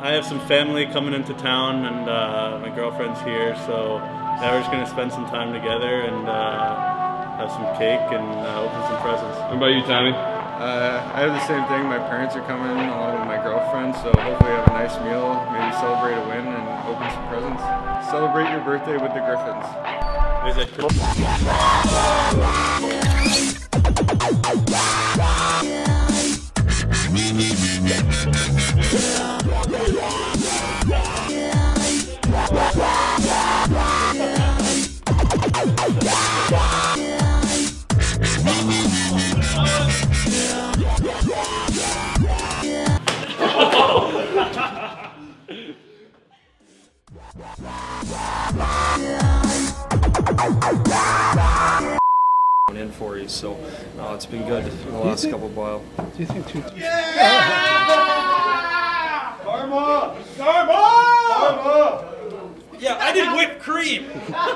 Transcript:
I have some family coming into town, and uh, my girlfriend's here, so yeah, we're just gonna spend some time together and uh, have some cake and uh, open some presents. What about you, Tommy? Uh, I have the same thing. My parents are coming along with my girlfriend, so hopefully have a nice meal, maybe celebrate a win and open some presents. Celebrate your birthday with the Griffins. Visit. In for you. So uh, it's been good in the last couple of while. Do you think two? Yeah, I did whipped cream.